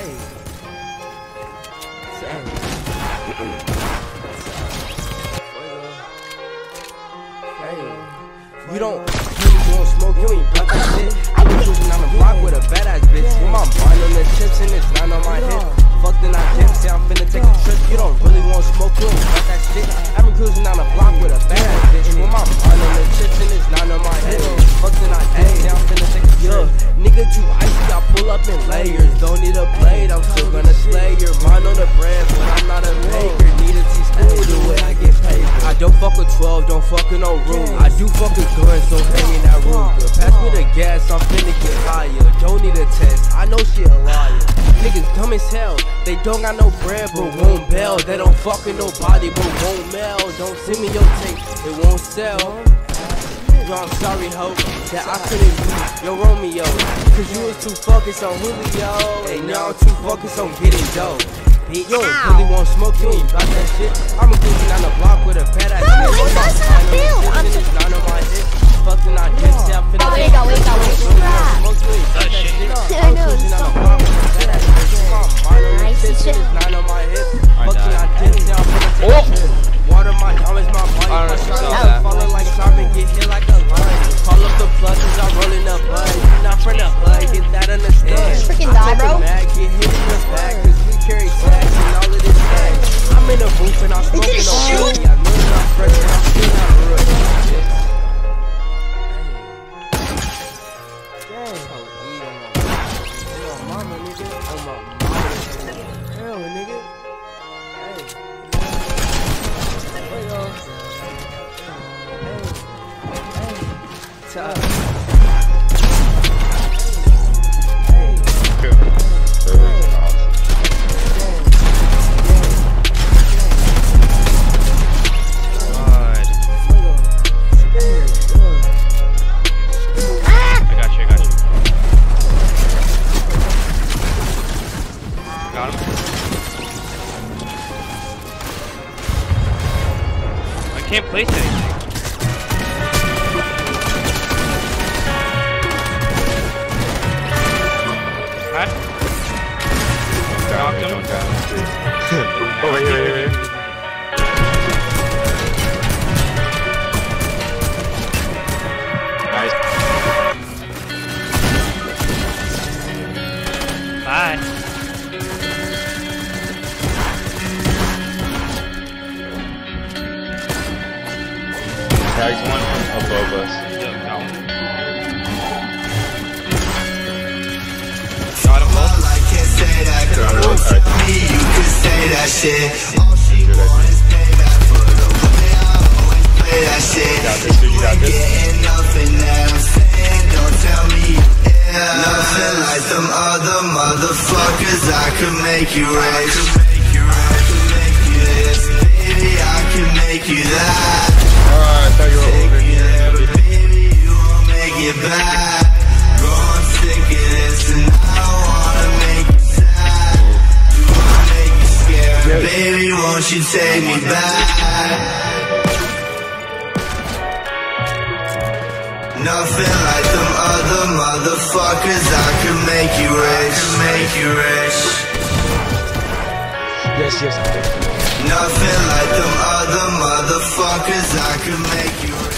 You don't, you don't smoke, you ain't block that shit. I was cruising on the block with a badass bitch. With my mind on the chips and this not on my hip. Fuck then I can't say I'm finna take a trip. You don't really want smoke, you don't that shit. I've been cruising on the block with a badass bitch. With my mind on the chips and this not on my hip. Fuck then I can't. Nigga too icy, I pull up in layers. Don't need a blade, I'm still gonna slay your mind on the bread, but I'm not a baker. Need a teaspoon the way I get paid. I don't fuck with 12, don't fuck with no room. I do fuck with guns, so hang in that room. Good. Pass me the gas, I'm finna get higher. Don't need a test, I know she a liar. Niggas dumb as hell, they don't got no bread but won't bail. They don't fuck with nobody but won't mail. Don't send me your tape, it won't sell. Yo, I'm sorry, ho, that I couldn't be your Romeo. Cause you was too focused on Julio. And now I'm too focused on getting dope. Bitch, don't really want smoke, you ain't about that shit. I'm a cruising down the block with a bad ass On my mama. Hell, nigga. Hey. Wait, yo. Hey. Hey. Tough. Got him. I can't place anything. What? Knocked him. Oh, wait, Tags one from above us. Got him both. I can't say that girl Alright, don't alright. tell me you can say that shit. All she Good want idea. is payback for the way I always play that shit. Got this, dude, you got ain't this. getting nothing that I'm saying. Don't tell me yeah Nothing. Like them other motherfuckers I could make you rich. I could make you this. Baby, I can make you that I thought you were over Take here. it there, but baby, you won't make it back Bro, I'm sick of this and I wanna make you sad Do I make you scared? Baby, won't you take me back? Nothing like them other motherfuckers I could make you rich Make you rich Yes, yes. Nothing like them other motherfuckers I could make you